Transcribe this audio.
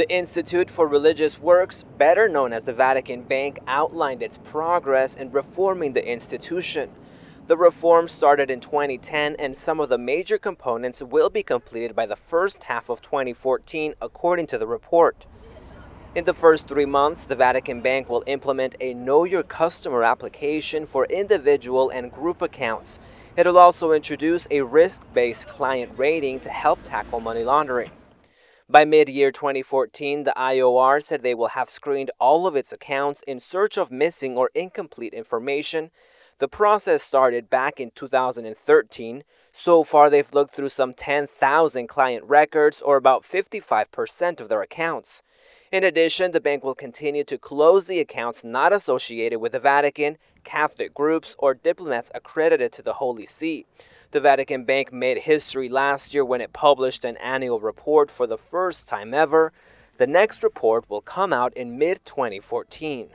The Institute for Religious Works, better known as the Vatican Bank, outlined its progress in reforming the institution. The reform started in 2010 and some of the major components will be completed by the first half of 2014, according to the report. In the first three months, the Vatican Bank will implement a Know Your Customer application for individual and group accounts. It'll also introduce a risk-based client rating to help tackle money laundering. By mid-year 2014, the IOR said they will have screened all of its accounts in search of missing or incomplete information. The process started back in 2013. So far, they've looked through some 10,000 client records, or about 55% of their accounts. In addition, the bank will continue to close the accounts not associated with the Vatican, Catholic groups, or diplomats accredited to the Holy See. The Vatican Bank made history last year when it published an annual report for the first time ever. The next report will come out in mid 2014.